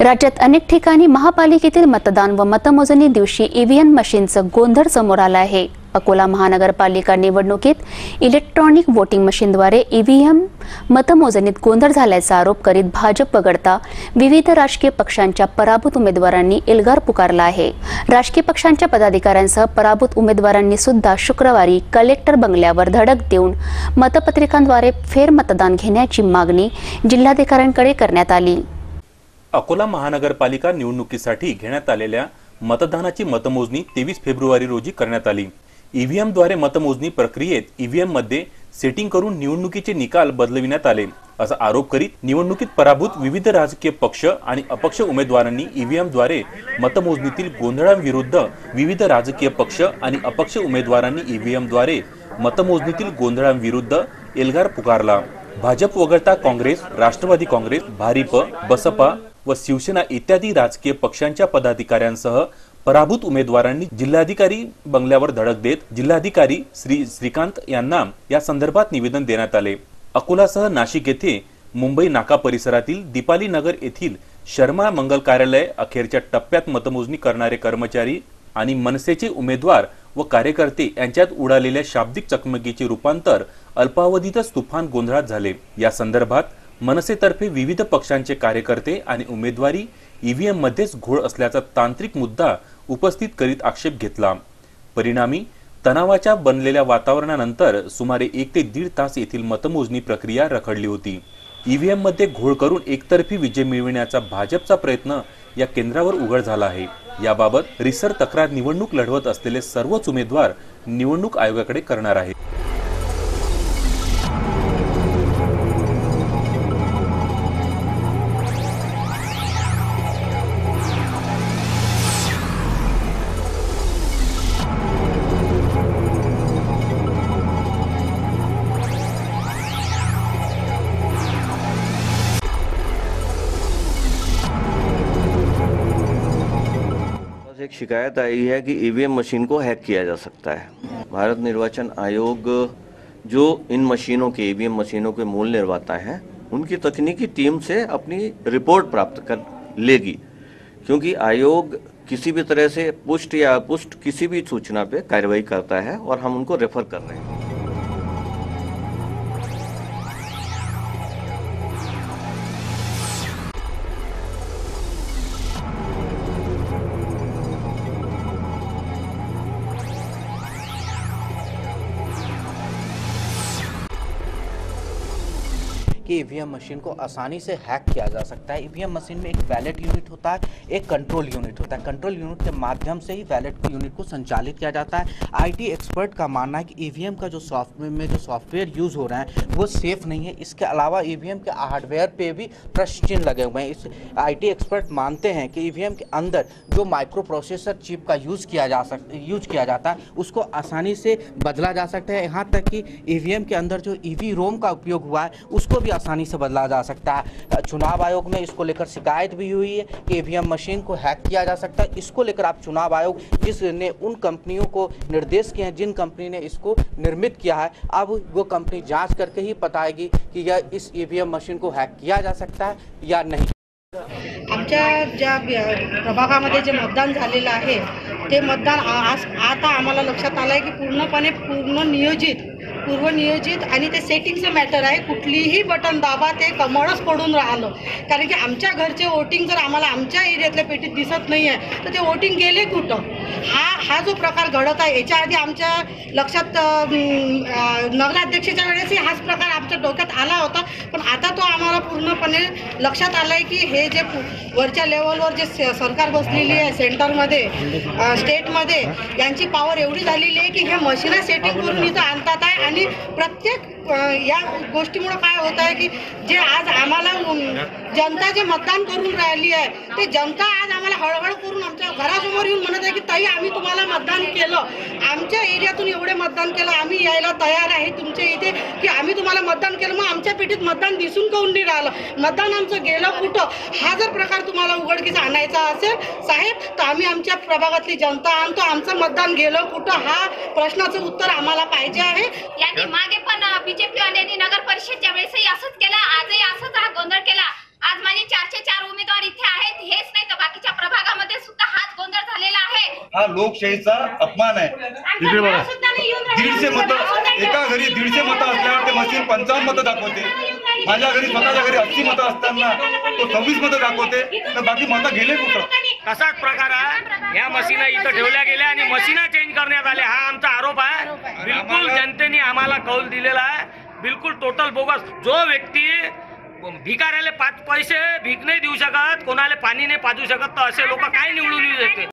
राज्यात अनेक ठिकाणी महापालिकेतील मतदान व मतमोजणी दिवशी ईव्हीएम मशीनचं गोंधळ समोर आला आहे. अकोला महानगरपालिका निवडणुकीत इलेक्ट्रॉनिक वोटिंग मशीनद्वारे ईव्हीएम मतमोजणीत गोंधळ झाल्याचा आरोप करीत भाजप वगळता विविध राजकीय पक्षांच्या पराभूत उमेदवारांनी एल्गार पुकारला आहे. राजकीय पक्षांच्या पदाधिकाऱ्यांसह पराभूत उमेदवारांनी सुद्धा शुक्रवारी कलेक्टर बंगल्यावर धडक देऊन मतपत्रिकांद्वारे फेरमतदान घेण्याची मागणी जिल्हाधिकाऱ्यांकडे करण्यात आली. अकोला महानगरपालिका निवडणुकीसाठी घेण्यात आलेल्या मतदानाची मतमोजणी तेवीस फेब्रुवारी रोजी करण्यात आली. ईव्हीएमद्वारे मतमोजणी प्रक्रियेत ईव्हीएममध्ये सेटिंग करून निवडणुकीचे निकाल बदलविण्यात आले असा आरोप करीत निवडणुकीत पराभूत विविध राजकीय पक्ष आणि अपक्ष उमेदवारांनी ईव्हीएमद्वारे मतमोजणीतील गोंधळांविरुद्ध विविध राजकीय पक्ष आणि अपक्ष उमेदवारांनी ईव्हीएमद्वारे मतमोजणीतील गोंधळांविरुद्ध एल्गार पुकारला. भाजप वगळता काँग्रेस राष्ट्रवादी काँग्रेस भारिप बसपा व शिवसेना इत्यादी राजकीय पक्षांच्या पदाधिकाऱ्यांसह पराभूत उमेदवारांनी जिल्हाधिकारी बंगल्यावर धडक देत जिल्हाधिकारी श्री श्रीकांत यांना या संदर्भात निवेदन देण्यात आले. अकोलासह नाशिक येथे मुंबई नाका परिसरातील दीपाली नगर येथील शर्मा मंगल कार्यालय अखेरच्या टप्प्यात मतमोजणी करणारे कर्मचारी आणि मनसेचे उमेदवार व कार्यकर्ते यांच्यात उडालेल्या शाब्दिक चकमकीचे रूपांतर अल्पावधीतच तुफान गोंधळात झाले. या संदर्भात मनसेतर्फे विविध पक्षांचे कार्यकर्ते आणि उमेदवारी ईव्हीएम मध्येच घोळ असल्याचा तांत्रिक मुद्दा उपस्थित करीत आक्षेप घेतला. परिणामी तणावाच्या बनलेल्या वातावरणानंतर सुमारे एक ते दीड तास येथील मतमोजणी प्रक्रिया रखडली होती. ईव्हीएममध्ये घोळ करून एकतर्फी विजय मिळविण्याचा भाजपचा प्रयत्न या केंद्रावर उघड झाला आहे. याबाबत रिसर तक्रार निवडणूक लढवत असलेले सर्वच उमेदवार निवडणूक आयोगाकडे करणार आहेत. एक शिकायत आई है कि ईवीएम मशीन को हैक किया जा सकता है। भारत निर्वाचन आयोग जो इन मशीनों के ईवीएम मशीनों के मूल निर्माता हैं, उनकी तकनीकी टीम से अपनी रिपोर्ट प्राप्त कर लेगी। क्योंकि आयोग किसी भी तरह से पुष्ट या अपुष्ट किसी भी सूचना पे कार्रवाई करता है और हम उनको रेफर कर रहे हैं। कि ईवीएम मशीन को आसानी से हैक किया जा सकता है। ईवीएम मशीन में एक वैलेट यूनिट होता है, एक कंट्रोल यूनिट होता है। कंट्रोल यूनिट के माध्यम से ही वैलेट यूनिट को संचालित किया जाता है। आईटी एक्सपर्ट का मानना है कि ईवीएम का जो सॉफ्टवेयर में जो सॉफ्टवेयर यूज़ हो रहा है, वो सेफ़ नहीं है। इसके अलावा ईवीएम के हार्डवेयर पर भी प्रश्न लगे हुए हैं। इस आईटी एक्सपर्ट मानते हैं कि ईवीएम के अंदर जो माइक्रो प्रोसेसर चिप का यूज़ किया जा सक यूज़ किया जाता है, उसको आसानी से बदला जा सकता है। यहाँ तक कि ईवीएम के अंदर जो ईवी रोम का उपयोग हुआ है, उसको भी आसानी से बदला जा सकता है। चुनाव आयोग में इसको लेकर शिकायत भी हुई है कि ईवीएम मशीन को हैक किया जा सकता है। इसको लेकर आप चुनाव आयोग जिसने उन कंपनियों को निर्देश किए हैं, जिन कंपनी ने इसको निर्मित किया है, अब वो कंपनी जाँच करके ही बताएगी कि यह इस ईवीएम मशीन को हैक किया जा सकता है या नहीं। आमच्या ज्या प्रभागामध्ये जे मतदान झालेलं आहे, ते मतदान आज आता आम्हाला लक्षात आलं आहे की पूर्णपणे पूर्ण नियोजित पूर्वनियोजित आणि ते सेटिंगचं मॅटर आहे. कुठलीही बटन दाबा ते कमळच पडून राहिलं. कारण की आमच्या घरचे वोटिंग जर आम्हाला आमच्या एरियातल्या पेटीत दिसत नाही आहे तर ते वोटिंग गेले कुठं? हा हा जो प्रकार घडत आहे याच्या आधी आमच्या लक्षात नगराध्यक्षेच्या नगराध्यक्षाच्या वेळेसही हाच प्रकार आमच्या डोक्यात आला होता. पण आता तो आम्हाला पूर्णपणे लक्षात आलं आहे की हे जे वरच्या लेवलवर जे स- सरकार बसलेली आहे सेंटरमध्ये स्टेटमध्ये यांची पॉवर एवढी झालेली आहे की हे मशीन सेटिंग करून इथं आणतात आहे. आणि प्रत्येक या गोष्टीमुळं काय होत आहे की जे आज आम्हाला जनता जे मतदान करून राहिली आहे ते जनता आज आम्हाला हळहळ करून आमच्या घरासमोर येऊन म्हणत आहे की ताई आम्ही तुम्हाला मतदान केलं. आमच्या एरियातून एवढे मतदान केलं. आम्ही यायला तयार आहे तुमच्या इथे की आम्ही तुम्हाला मतदान केलं. मग आमच्या पेटीत मतदान दिसून काऊन नाही राहिलं? मतदान आमचं गेलं कुठं? हा जर प्रकार तुम्हाला उघडकीस आणायचा असेल साहेब तर आम्ही आमच्या प्रभागातली जनता आणतो. आमचं मतदान गेलं कुठं? हा प्रश्नाचं उत्तर आम्हाला पाहिजे आहे. मागे पण बीजेपीवाल्यांनी नगर परिषदच्या वेळेसही असंच केला आजही असंच हा गोंधळ केला. आज माझे चारशे चार उमेदवार इथे आहेत हेच नाही तर बाकीच्या प्रभागामध्ये सुद्धा हाच गोंधळ झालेला आहे. हा लोकशाहीचा अपमान आहे. दीडशे मत एका घरी दीडशे मतं असल्यावर ते मशीन पंचावन्न मतं दाखवते. माझ्या घरी स्वतःच्या घरी अस्सी मतं असताना तो सव्वीस मतं दाखवते. तर बाकी मतं गेले कुठं? तसाच प्रकार आहे? या मशीन इथं ठेवल्या गेल्या आणि मशीन चेंज करण्यात आल्या. हा आमचा आरोप आहे. बिलकुल जनतेने आम्हाला कौल दिलेला आहे. बिलकुल टोटल बोगस. जो व्यक्ती भिकाऱ्याला पाच पैसे भीक नाही देऊ शकत कोणाला पाणी नाही पाजू शकत तर असे लोक काय निवडून येऊ शकते